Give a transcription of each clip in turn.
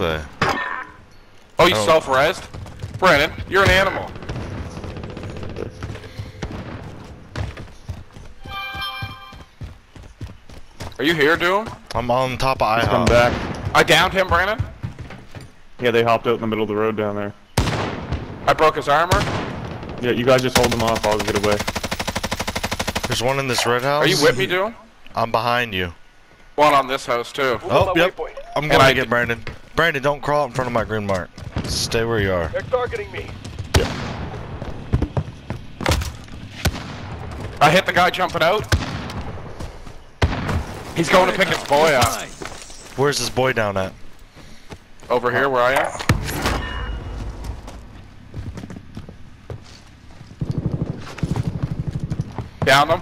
are they? Oh, you Oh. self-resed? Brandon, you're an animal. Are you here, Doom? I'm on top of He's come IHOP. back. I downed him, Brandon. Yeah, they hopped out in the middle of the road down there. I broke his armor. Yeah, you guys just hold them off. I'll get away. There's one in this red house. Are you with me, Doom? I'm behind you. One on this house, too. Oh, yep. I'm gonna get d- Brandon. Brandon, don't crawl out in front of my green mark. Stay where you are. They're targeting me. I hit the guy jumping out. He's going to pick his boy up. Where's this boy down at? Over here, where I am. Down them.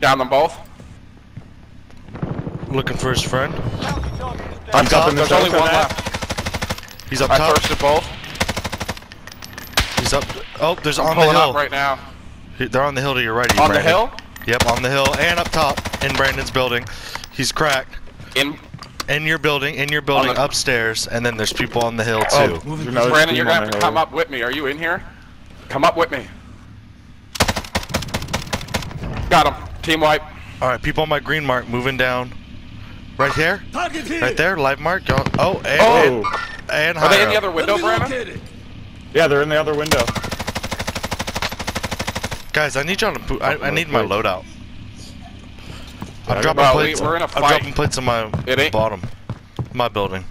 Down them both. Looking for his friend. I'm top, up the There's only one end. left. He's up I top. thirsted both. He's up. Oh, there's I'm on the hill. up right now. They're on the hill to your right. of you, On the hill? Yep, on the hill and up top in Brandon's building. He's cracked. In In your building, in your building, the- upstairs, and then there's people on the hill Oh, too. there's another Brandon, you're gonna have the to come up with me. Are you in here? Come up with me. Got him. Team wipe. All right, people on my green mark moving down. Right here, right there, live mark. Y'all- Oh, and Oh, and, and Are they in the other window, Brandon? yeah, they're in the other window. Guys, I need y'all to. po- I, I need my loadout. I'm Yeah, dropping well, plates. we're in a fight. I'm dropping plates on my It ain't- bottom, my building.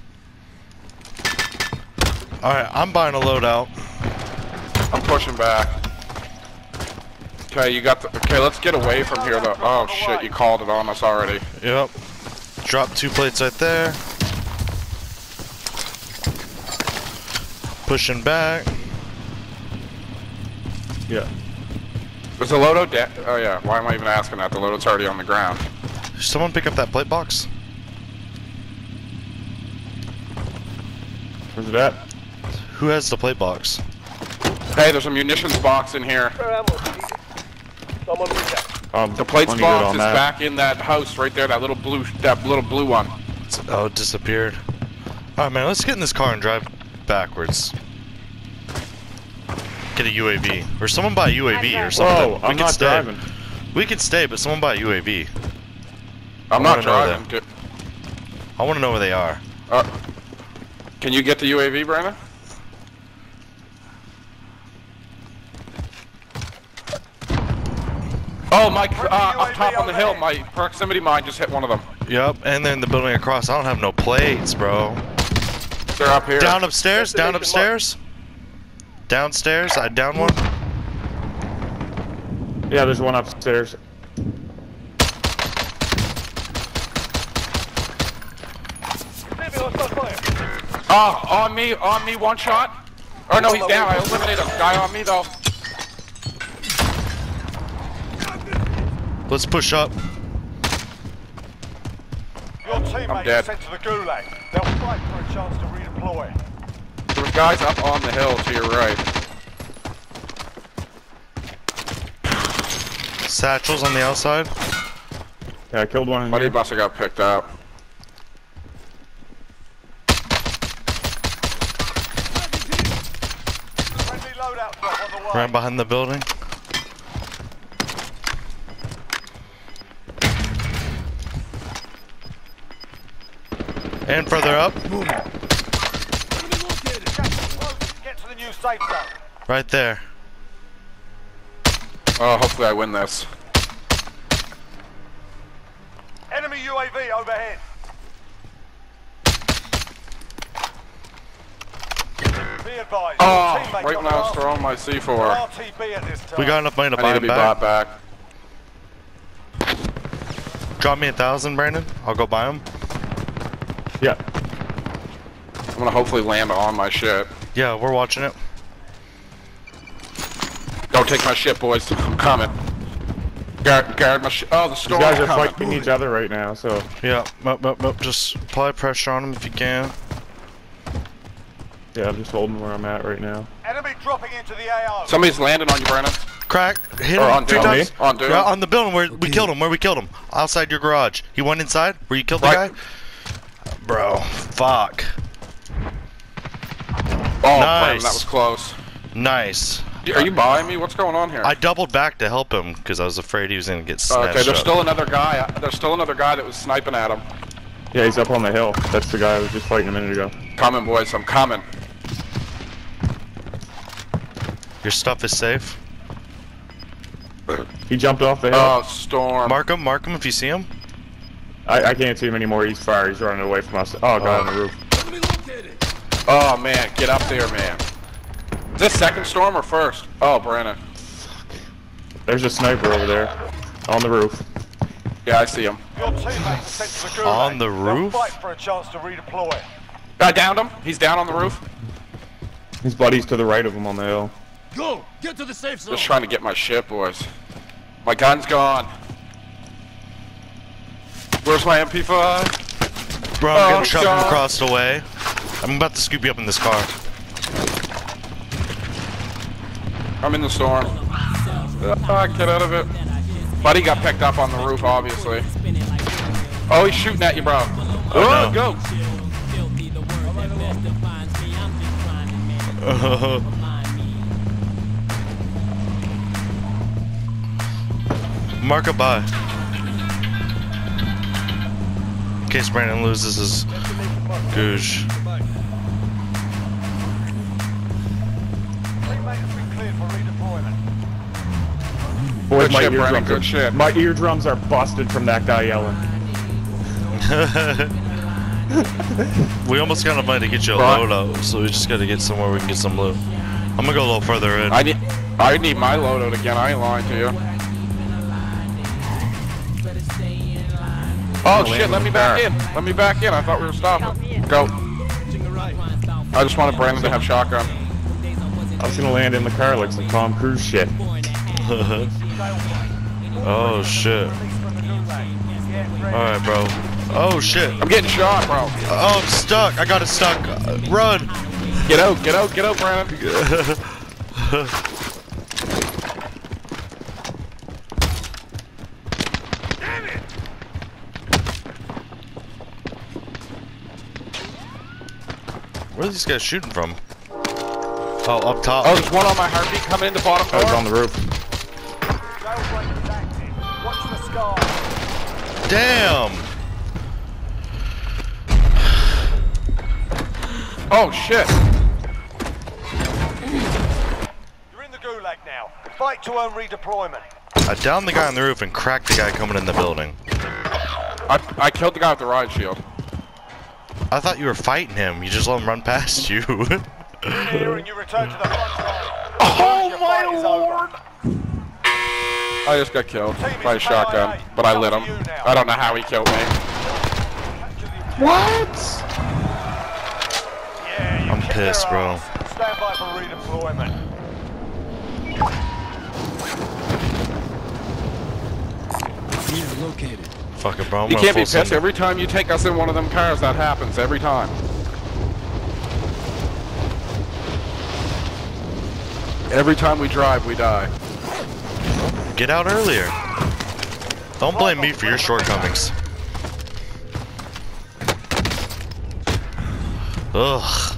All right, I'm buying a loadout. I'm pushing back. Okay, you got the. Okay, let's get away from here, though. Oh shit, you called it on us already. Yep. Drop two plates right there. Pushing back. Yeah. Is the Loto dead? Oh yeah. Why am I even asking that? The Loto's already on the ground. Someone pick up that plate box. Where's it at? Who has the plate box? Hey, there's a munitions box in here. Ammo. Someone reach out. Um, The plates plenty box is that. back in that house right there. That little blue, that little blue one. It's- oh, it disappeared. Alright, man, let's get in this car and drive backwards. Get a UAV. Or someone buy a UAV or something. Whoa, we I'm not stay. driving. We could stay, but someone buy a UAV. I'm not wanna driving. I want to know where they are. Uh, can you get the UAV, Brandon? Oh, my, uh, up top on the hill, my proximity mine just hit one of them. Yep, and then the building across. I don't have no plates, bro. They're up here. Down upstairs, down upstairs. Downstairs, I down one. Yeah, there's one upstairs. Enemy hostile fire. Oh, on me, on me, one shot. Oh no, he's down. I eliminated him. Guy on me though. Let's push up. Your teammate dead. is sent to the gulag. They'll fight for a chance to redeploy. There's guys up on the hill to your right. Satchels on the outside. Yeah, I killed one in Buddy here. must have got picked up. Friendly loadout drop on the way. Right behind the building. And further up, Get to the new safe zone. right there. Oh, hopefully I win this. Enemy UAV overhead. Be advised. Oh, ah, teammate right got when I was the throwing my C4. RTB at this time. We got enough money to I buy need to him be back. back. Drop me a thousand, Brandon. I'll go buy them. Yeah. I'm gonna hopefully land on my ship. Yeah, we're watching it. Don't take my ship, boys. I'm coming. Guard, guard my shit. Oh, the These storm guys are coming. fighting each other right now, so Yeah, just apply pressure on them if you can. yeah, I'm just holding where I'm at right now. Enemy dropping into the AO. Somebody's landing on you, Brandon. Crack, hit Or him on three Doom. times. On Doom. Yeah, on the building where we killed him. Where we killed him, outside your garage. He went inside. Where you killed the guy. Bro. Fuck. Oh, Nice. Brandon, that was close. Nice. Are you uh, buying me? What's going on here? I doubled back to help him because I was afraid he was gonna get snatched okay, there's up. still another guy. There's still another guy that was sniping at him. Yeah, he's up on the hill. That's the guy I was just fighting a minute ago. Coming, boys. I'm coming. Your stuff is safe. He jumped off the hill. Oh, storm. Mark him. Mark him if you see him. I, I can't see him anymore. He's fired. He's running away from us. Oh, guy on the oh. roof. Oh man, get up there, man. Is this second storm or first? Oh, Brandon. There's a sniper over there. On the roof. Yeah, I see him. Your teammates are sent to the gulag. On the roof? fight for a chance to redeploy. I downed him. He's down on the roof. His buddy's to the right of him on the hill. Go! Get to the safe zone! Just trying to get my shit, boys. My gun's gone. Where's my MP5? Bro, I'm Oh, gonna shove him across the way. I'm about to scoop you up in this car. I'm in the storm. Ah, get out of it. Buddy got picked up on the roof, obviously. Oh, he's shooting at you, bro. Oh, no. go. Mark a buy. In case Brandon loses his googe. Teammate has been cleared for redeployment. Boys, Good my shit, Brandon, eardrums good are, shit. My eardrums are busted from that guy yelling. we almost got enough money to get you a Right. load out, so we just gotta get somewhere we can get some loot. I'm gonna go a little further in. I need, I need my loadout again. I ain't lying to you. Oh shit! Let me back in. Let me back in. I thought we were stopping. Go. I just wanted Brandon to have shotgun. I was gonna land in the car like some Tom Cruise shit. oh shit. Alright, bro. Oh shit. I'm getting shot, bro. Oh, I'm stuck. I got it stuck. Uh, run. Get out! Get out! Get out, Brandon. Where are these guys shooting from? Oh, up top. Oh, there's one on my heartbeat coming in the bottom oh, I was floor. on the roof. Jailbreak is active. Watch the sky. Damn. Oh shit! You're in the gulag now. Fight to earn redeployment. I downed the guy on the roof and cracked the guy coming in the building. I, I killed the guy with the riot shield. I thought you were fighting him. You just let him run past you. Here and you return to the front line. Oh my fight is over. I just got killed by a shotgun, but I lit him. I don't know how he killed me. What? Yeah, I'm kicked pissed, bro. ass. Stand by for redeployment. located. Bro. I'm You can't be pissed. Every time you take us in one of them cars, that happens. Every time. Every time we drive, we die. Get out earlier. Don't blame me for your shortcomings. Ugh.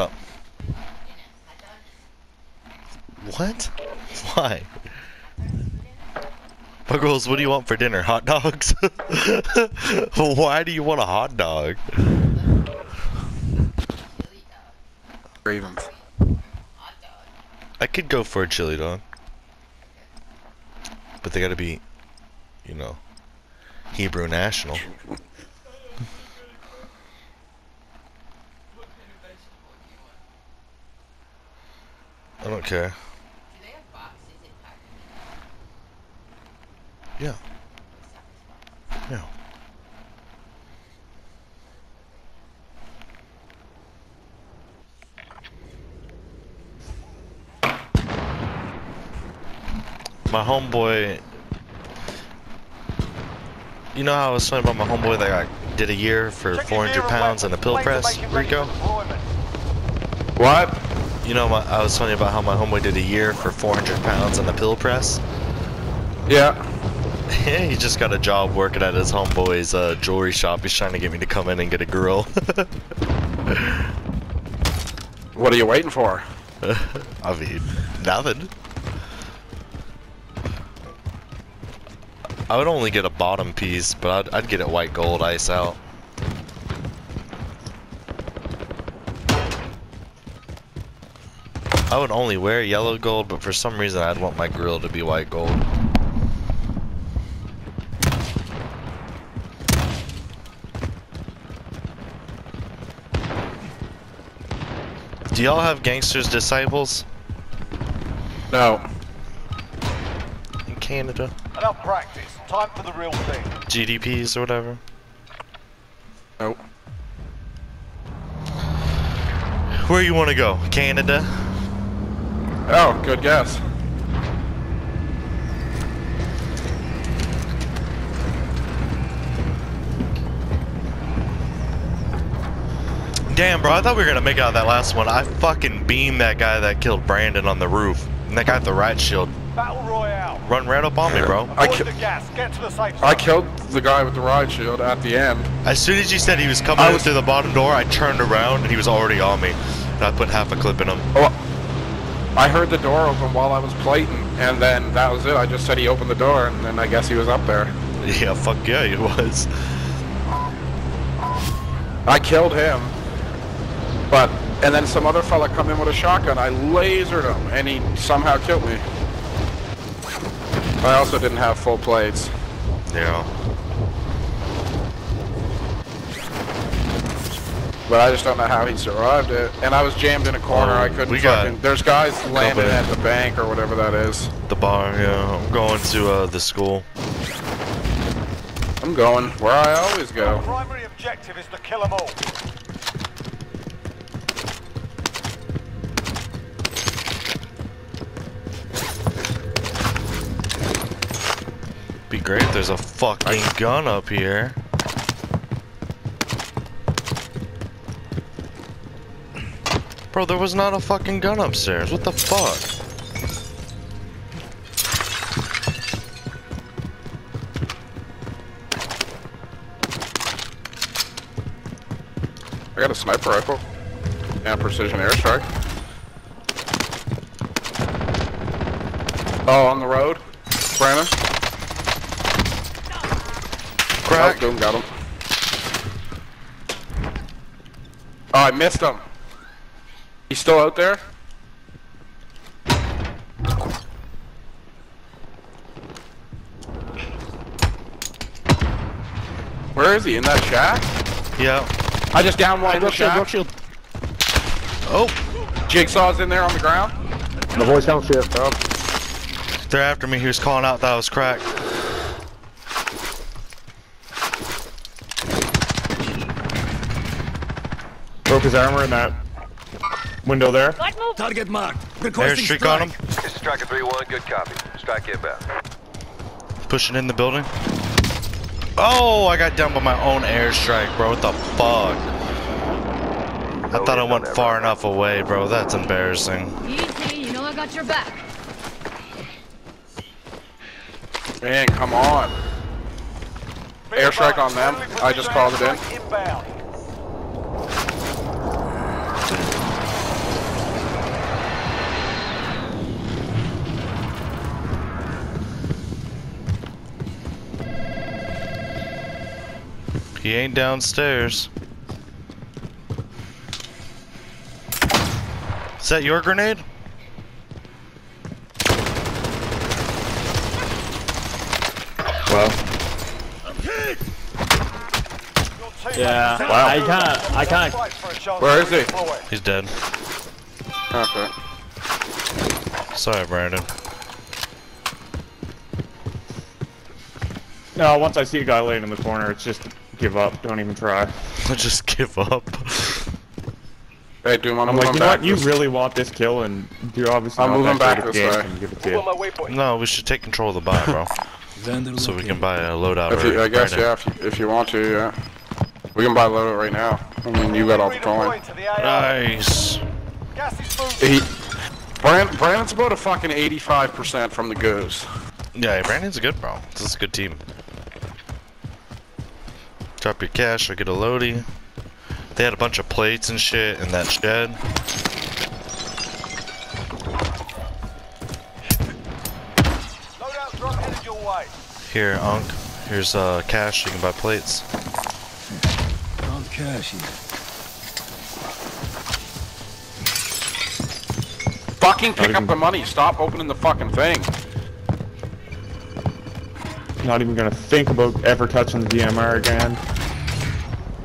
Up? What? Why? Buggles, what do you want for dinner? Hot dogs? Why do you want a hot dog? I could go for a chili dog. But they gotta be, you know, Hebrew national. I don't care. Yeah. Yeah. My homeboy You know how I was talking about my homeboy that I did a year for Check 400 pounds and a pill press, Rico? What? You know, my, I was telling you about how my homeboy did a year for 400 pounds and the pill press? Yeah. he just got a job working at his homeboy's uh, jewelry shop. He's trying to get me to come in and get a grill. What are you waiting for? I mean, nothing. I would only get a bottom piece, but I'd, I'd get it white gold ice out. I would only wear yellow gold, but for some reason I'd want my grill to be white gold. Do y'all have Gangster's Disciples No. in Canada? Enough practice. Time for the real thing. GDPs or whatever? Nope. Where you want to go? Canada? Oh, good guess. Damn, bro, I thought we were gonna make it out of that last one. I fucking beamed that guy that killed Brandon on the roof. And that guy with the riot shield. Battle Royale. Run right up on me, bro. I Avoid ki- the gas. Get to the safe zone. I killed the guy with the riot shield at the end. As soon as you said he was coming I was- through the bottom door, I turned around and he was already on me. And I put half a clip in him. Oh, I heard the door open while I was plating, and then that was it. I just said he opened the door, and then I guess he was up there. Yeah, fuck yeah, he was. I killed him, but and then some other fella come in with a shotgun. I lasered him, and he somehow killed me. I also didn't have full plates. Yeah. But I just don't know how he survived it. And I was jammed in a corner. Oh, I couldn't we got- There's guys landing at the bank or whatever that is. The bar, yeah. I'm going to uh, the school. I'm going where I always Our go. primary objective is to kill them all. Be great if there's a fucking gun up here. Bro, there was not a fucking gun upstairs. What the fuck? I got a sniper rifle and precision airstrike. Oh, on the road, Brandon. Crack. Oh, boom, got him. Oh, I missed him. He's still out there? Where is he? In that shack? Yeah. I just downed one in the shack. Oh, Jigsaw's in there on the ground. The voice don't shift up. they're after me. He was calling out that I was cracked. Broke his armor in that window there. Target marked. Requesting Airstreak on him. strike. This is Striker 3-1, good copy. Strike inbound. Pushing in the building. Oh, I got down by my own airstrike, bro. What the fuck? I oh, thought I went far enough away, bro. That's embarrassing. Easy, you know I got your back. Man, come on. Be Airstrike on them. I just called it in. He ain't downstairs. Is that your grenade? Well, Your team Yeah, has- I kinda- I kinda- Fight for a chance Where to is he? He's dead. Okay. Sorry, Brandon. no, once I see a guy laying in the corner, it's just give up. Don't even try. I just give up. Hey, Doom, I'm, I'm like, you know back. what? You really want this kill, and you're obviously I'm not moving back great this at way. and give it to you. No, we should take control of the buy, bro. Vendor so we can buy a loadout. If you, I guess, Brandon. yeah, if you, if you want to, yeah. We can buy a loadout right now. I mean, you got all the coin. Redeploying to the AR. Nice. Gas. He, Brand, Brandon's about a fucking 85% from the goose. Yeah, Brandon's a good, bro. This is a good team. Drop your cash, or get a loadie. They had a bunch of plates and shit in that shed. Loadout drop headed your way. Here, Unc. Here's uh, cash. You can buy plates. Count cash here. Fucking pick even- up the money. Stop opening the fucking thing. Not even gonna think about ever touching the DMR again.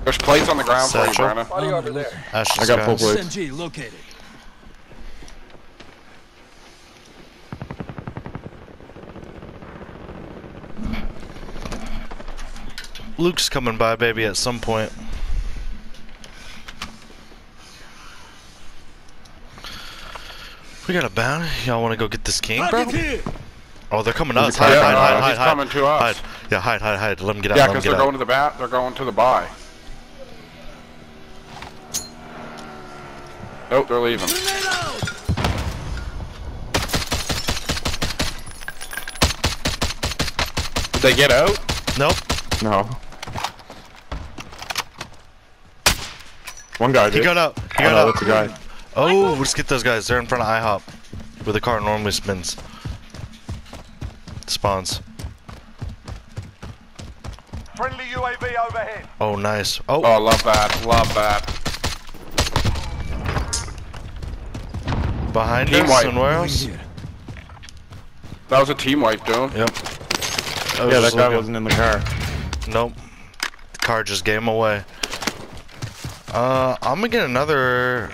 There's plates on the ground for you, Satchel. Brandon. Buddy over there. Ash's I got full guys. plates. SMG located. Luke's coming by, baby, at some point. We got a bounty. Y'all want to go get this king, bro? Oh, they're coming us. Hide, coming. hide, Yeah, hide, hide, he's hide. coming to us. Hide. Yeah, hide, hide, hide. Let him get out. Yeah, because they're out. going to the bat. They're going to the buy. Nope, they're leaving. Did they get out? Nope. No. One guy He got out. He Oh, got no, out. that's a guy. Oh, let's get those guys. They're in front of IHOP, where the car normally spins. Spawns. Friendly UAV overhead. Oh, nice. Oh, Oh, love that. Love that. behind team us wipe. and where Moving else? That was a team wipe, Doom. Yep. I Yeah, that just guy looking. wasn't in the car. Nope. The car just gave him away. Uh, I'm gonna get another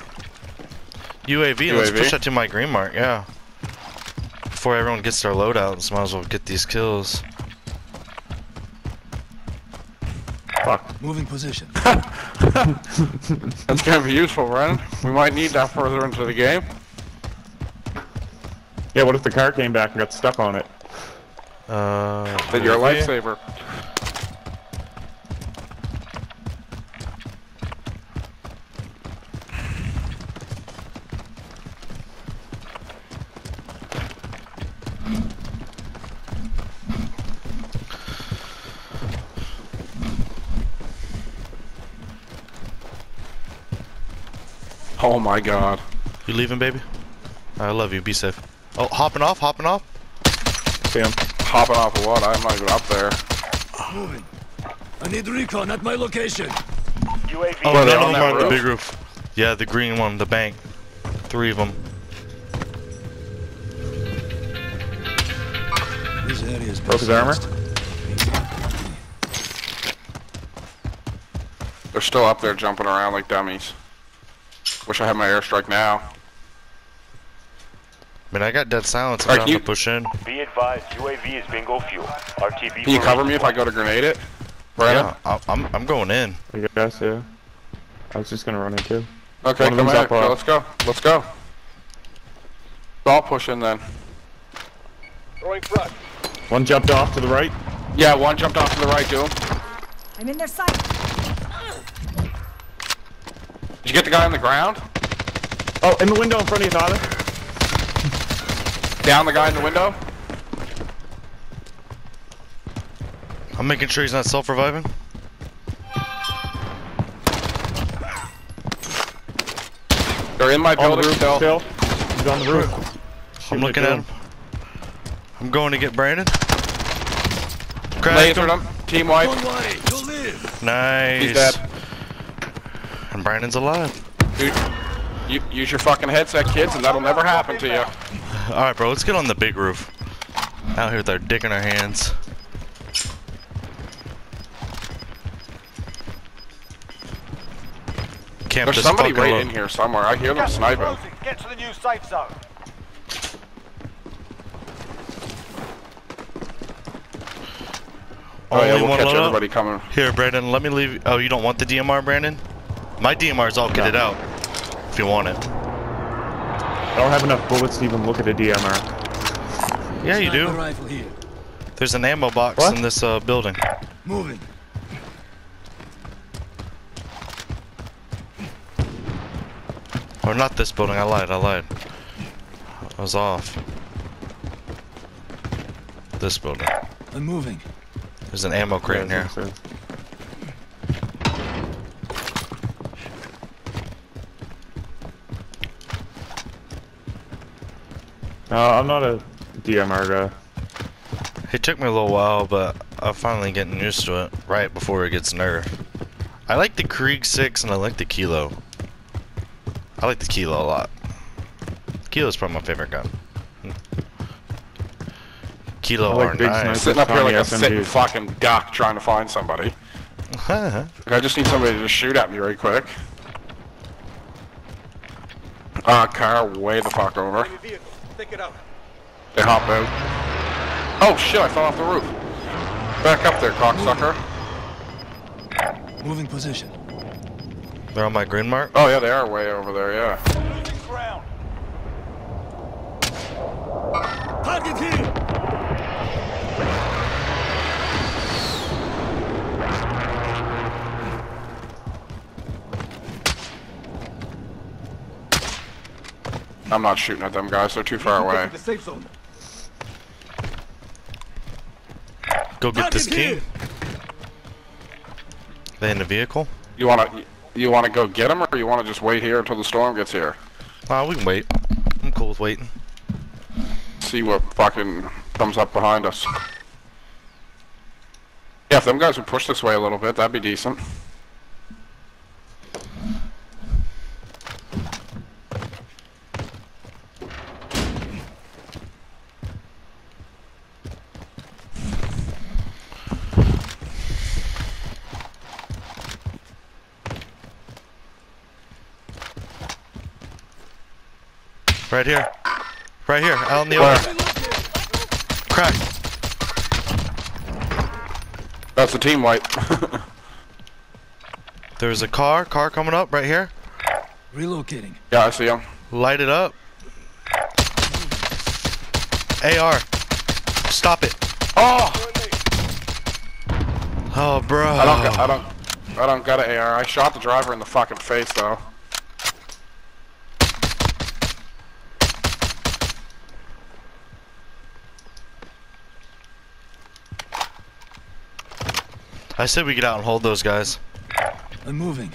UAV. and Let's push that to my green mark. Yeah. Before everyone gets their loadouts, might as well get these kills. Fuck. Moving position. That's gonna be useful, Brandon. We might need that further into the game. Yeah, what if the car came back and got stuck on it? Uh, That you're a lifesaver. Oh my god. You leaving, baby? I love you. Be safe. Oh, hopping off, hopping off. See him. Hopping off of what? I'm not even up there. Moving. I need recon at my location. UAV Oh, Were they no, on no, that more the roof? big roof. Yeah, the green one, the bank. Three of them. This area is Broke his armor? They're still up there jumping around like dummies. Wish I had my airstrike now. I mean, I got dead silence. I'm Alright, trying can you- to push in. Be advised, UAV is bingo fuel. RTB Can you cover me if I go to grenade it? Brandon? Yeah, I- I'm, I'm going in. I guess, yeah. I was just gonna run in too. Okay, One come them's in. uh, let's go. Let's go. I'll push in then. Throwing front. One jumped off to the right. Yeah, one jumped off to the right, Doom. I'm in their sight. Did you get the guy on the ground? Oh, in the window in front of you, Tyler. Down the guy in the window? I'm making sure he's not self-reviving. They're in my On the building roof still. still. He's on the roof. I'm looking at Doom. him. I'm going to get Brandon. Cracked Lasered him. him. Team wipe. Don't worry, you'll live. Nice. He's dead. And Brandon's alive. Dude, you, use your fucking headset, kids, and that'll never happen to you. All right, bro. Let's get on the big roof. Out here with our dick in our hands. Camp There's somebody fucking right low. in here somewhere. I hear them Gas sniping. Get to the new safe zone. Oh yeah, we'll catch loadout? everybody coming. Here, Brandon. Let me leave. Oh, you don't want the DMR, Brandon? My DMR is all kitted out. if you want it. I don't have enough bullets to even look at a DMR. Yeah, you do. There's an ammo box What? in this uh, building. Moving. Or not this building, I lied, I lied. I was off. This building. I'm moving. There's an ammo crate in here. No, I'm not a DMR guy. It took me a little while, but I'm finally getting used to it right before it gets nerfed. I like the Krieg 6 and I like the Kilo. I like the Kilo a lot. Kilo's probably my favorite gun. Kilo I like are nice. snipers. Sitting up here like a sitting fucking duck trying to find somebody. I just need somebody to shoot at me right quick. Uh, car way the fuck over. They hop out. Oh shit, I fell off the roof. Back up there, cocksucker. Moving position. They're on my green mark. Oh yeah, they are way over there, yeah. Target here! I'm not shooting at them guys, they're too far away. The safe zone. Go get this Target key. here! They in the vehicle? You wanna you wanna go get them or you wanna just wait here until the storm gets here? Uh, we can wait. I'm cool with waiting. See what fucking comes up behind us. Yeah, if them guys would push this way a little bit, that'd be decent. Right here. Right here, out in the Where? open. Crack. That's a team wipe. There's a car, car coming up right here. Relocating. yeah, I see him. Light it up. AR. Stop it. Oh! Oh, bro. I don't, got, I don't, I don't got an AR. I shot the driver in the fucking face though. I said we get out and hold those guys. I'm moving.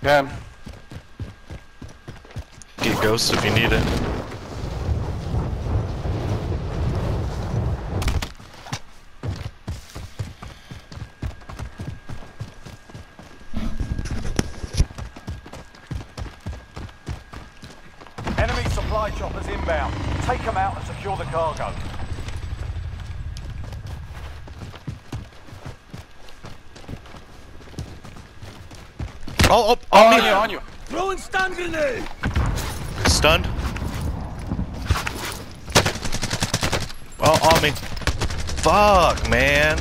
Can. Get ghosts if you need it. Enemy supply choppers inbound. Take them out and secure the cargo. Oh, oh, Oh, on on me. you, on you. Throwing stun grenade! Stunned. Oh, on me. Fuck, man.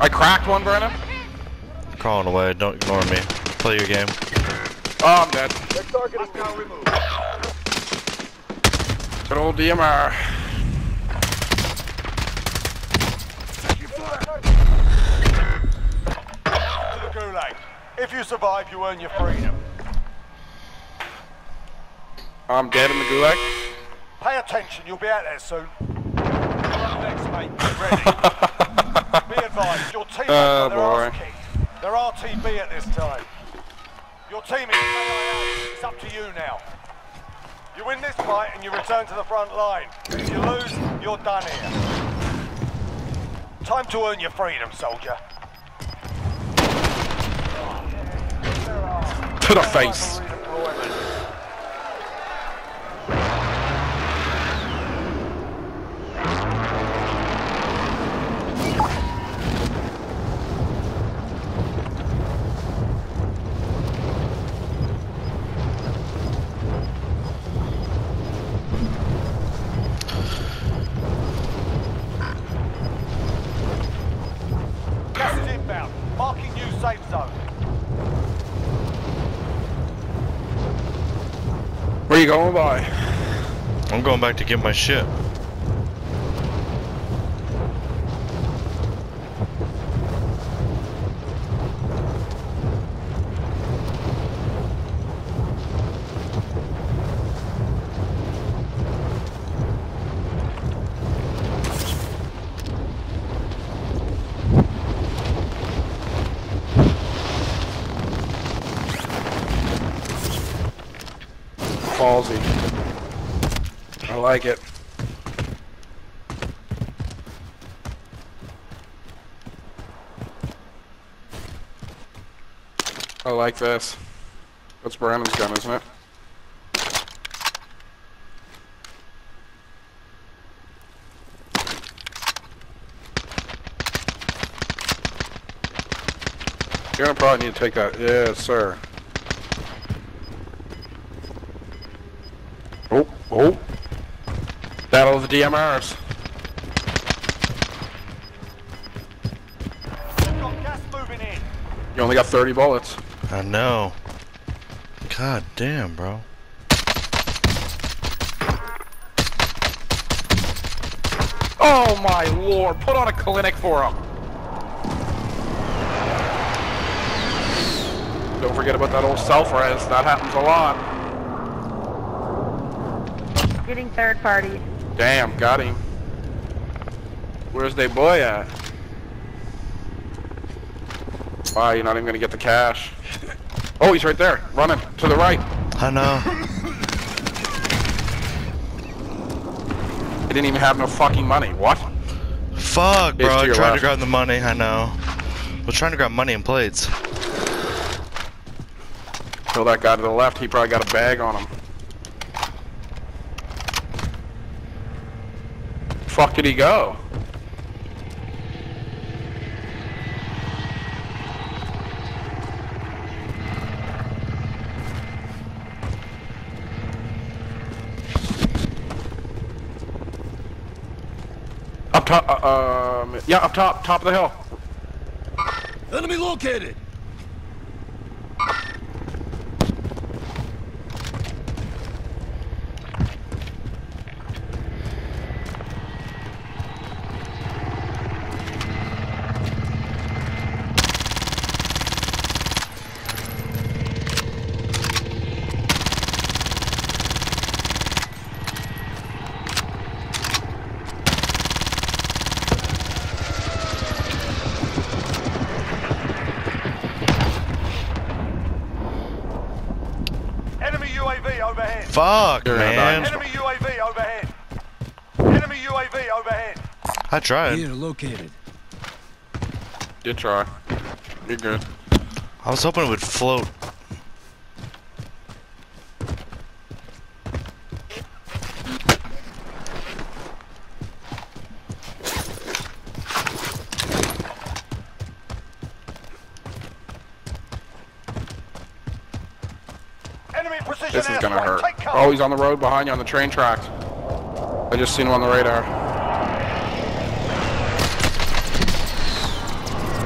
I cracked one, Brennan. Crawling away. Don't ignore me. Play your game. Oh, I'm dead. Good old DMR. If you survive, you earn your freedom. I'm dead in the gulag. Pay attention, you'll be out there soon. Next, mate. Get ready. be advised, your team Oh, got their ass boy. They're RTB at this time. Your team is KIA. It's up to you now. You win this fight and you return to the front line. If you lose, you're done here. Time to earn your freedom, soldier. To the face. Gas is inbound. Marking new safe zone. Where going by? I'm going back to get my shit. Ballsy. I like it. I like this. That's Brandon's gun, isn't it? You're gonna probably need to take that. Yes, sir. Oh. Battle of the DMRs. We've got gas moving in. You only got 30 bullets. I know. God damn, bro. Oh my lord, put on a clinic for him. Don't forget about that old self-res, that happens a lot. Getting third party. Damn, got him. Where's they boy at? Wow, you're not even gonna get the cash. Oh, he's right there, running, to the right. I know. He didn't even have no fucking money, what? Fuck, bro. It's to I your tried to grab the money. I know. I was trying to grab money and plates. Kill that guy to the left, he probably got a bag on him. Fuck did he go? Up top, uh, um, yeah, up top, top of the hill. Enemy located. Enemy UAV overhead. Fuck, Enemy UAV overhead. Enemy UAV overhead. I tried. Here located. Did try. You're good. I was hoping it would float. Enemy precision This is gonna airstrike. hurt. Take cover. He's on the road behind you on the train tracks. I just seen him on the radar.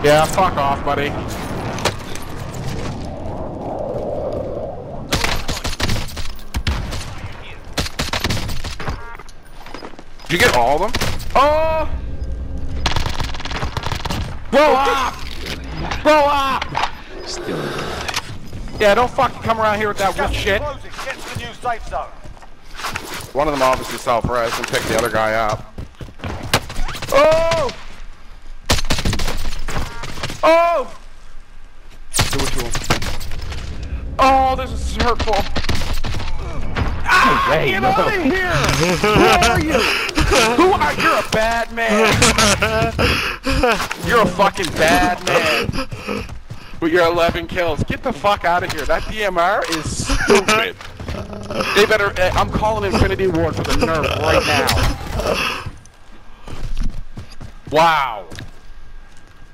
Yeah, fuck off, buddy. Did you get all of them? Oh! Blow up! Blow up! Still alive. Yeah, don't fucking come around here with that weak shit. Get to the new safe zone. One of them obviously self-res and picked the other guy up. Oh! Oh! Do it to him. Oh, this is hurtful. Ah, get out of here! Who are you? Who are You're a bad man. You're a fucking bad man. With your 11 kills. Get the fuck out of here. That DMR is stupid. They better. Uh, I'm calling Infinity Ward for the nerf right now. Wow.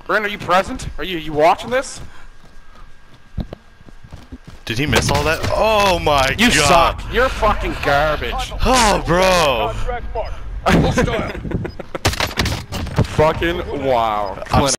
Brandon, are you present? Are you you watching this? Did he miss all that? Oh my You god. suck. You're fucking garbage. Oh, bro. fucking wow. I'm